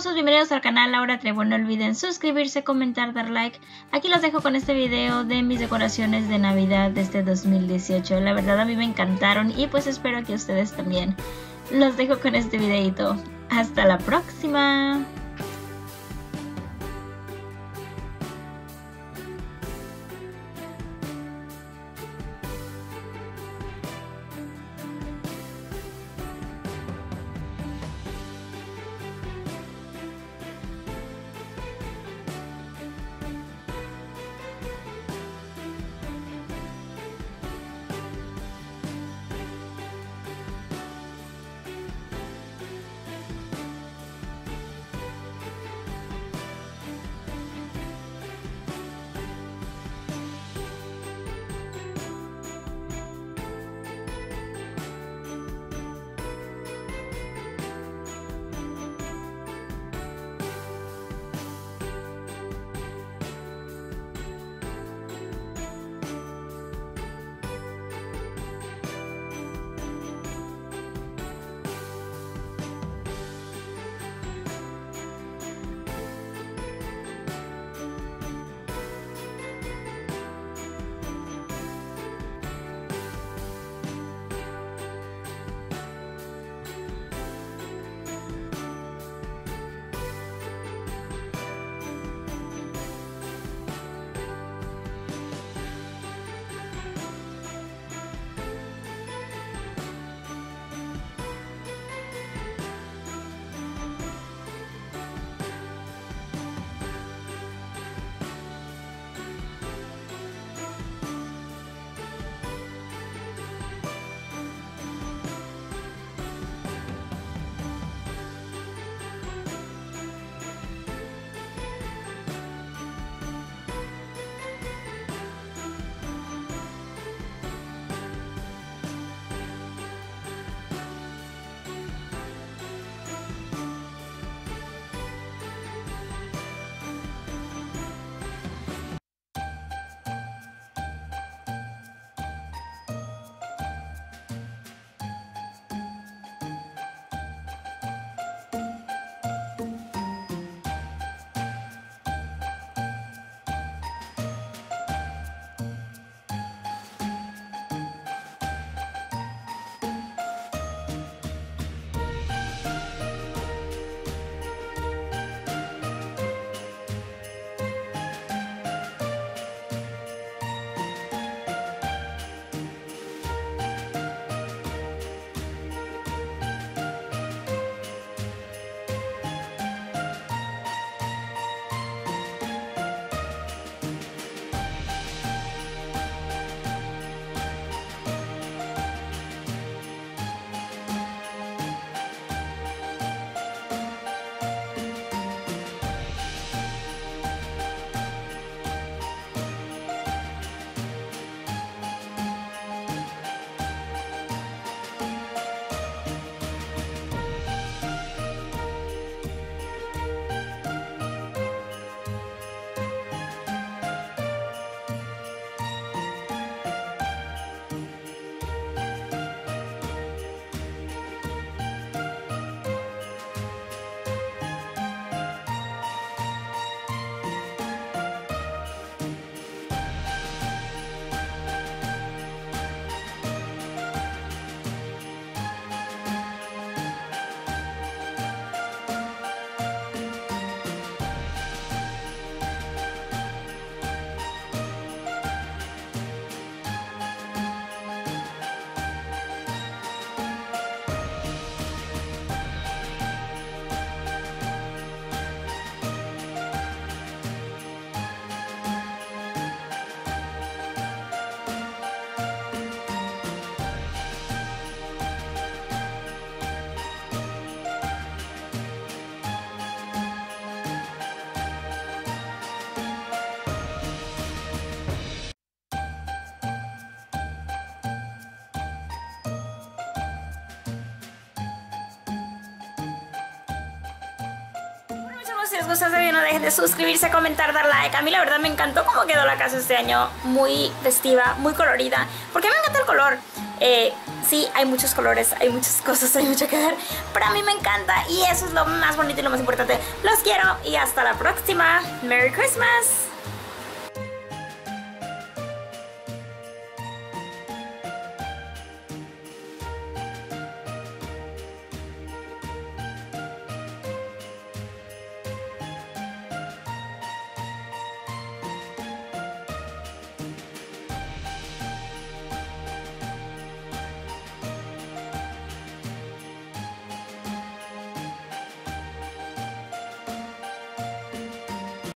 hermosos, bienvenidos al canal Laura Trevo. No olviden suscribirse, comentar, dar like. Aquí los dejo con este video de mis decoraciones de Navidad de este 2018. La verdad a mí me encantaron y pues espero que ustedes también. Los dejo con este videito. Hasta la próxima. Les gustó este video no dejen de suscribirse, comentar, dar like. A mí la verdad me encantó cómo quedó la casa este año. Muy festiva, muy colorida. Porque me encanta el color. Eh, sí, hay muchos colores, hay muchas cosas, hay mucho que ver. Pero a mí me encanta y eso es lo más bonito y lo más importante. Los quiero y hasta la próxima. Merry Christmas.